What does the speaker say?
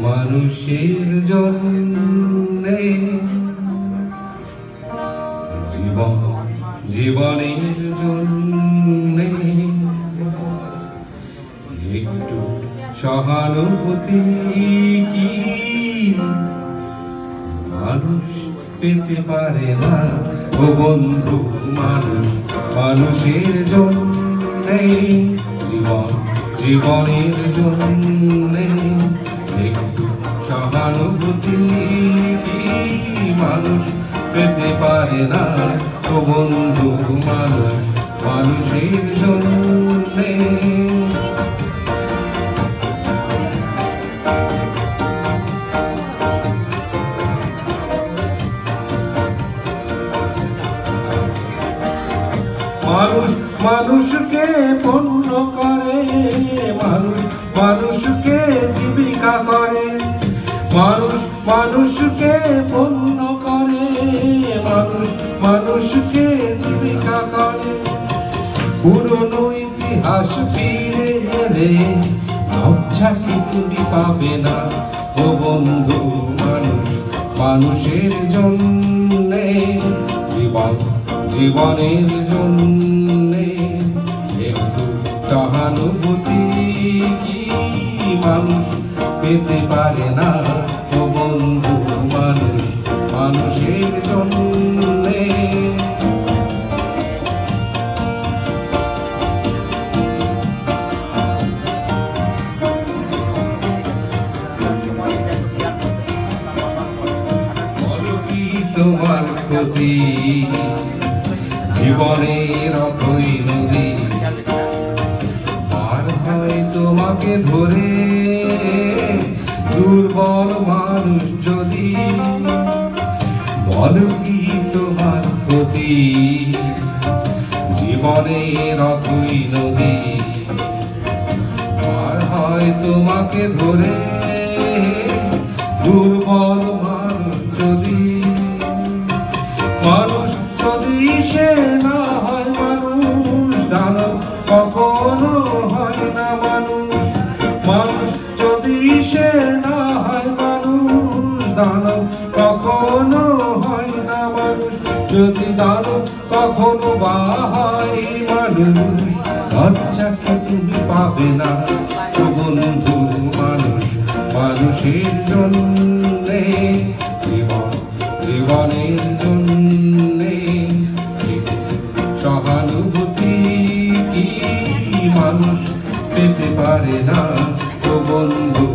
মানুষের জন্যে। জীবন, জীবনের জন্যে। একটু সহানুভূতি কি? মানুষ পেতে পারে না। ও বন্ধু, মানুষ, মানুষের জন্যে। জীবন, জীবনের জন্যে। মানুষ পেতে পারে না? ও বন্ধু, মানুষ, মানুষের জন্যে। মানুষ, মানুষকে পণ্য করে। মানুষ, মানুষকে জীবিকা করে। মানুষকে পণ্য করে, মানুষ মানুষকে জীবিকা করে। পুরনো ইতিহাস ফিরে এলে কি তুমি পাবে না। ও বন্ধু, মানুষ মানুষের জন্যে, জীবন জীবনের জন্যে একটু সহানুভূতি কি মানুষ পেতে পারে না? বন্ধু মানুষ মানুষের জন্যে। তোমার ক্ষতি? জীবনের অথই দুর্বল মানুষ যদি বলো কি তোমার ক্ষতি? জীবনের অথই নদী। আর হয় তোমাকে ধরে দুর্বল মানুষ যদি মানুষ যদি সে না হয় মানুষ, দানব দানব কখনো বা হয় মানুষ? লজ্জাকে তুমি পাবে না? বন্ধু মানুষ, মানুষের জীবনের সহানুভূতি কি মানুষ পেতে পারে না? বন্ধু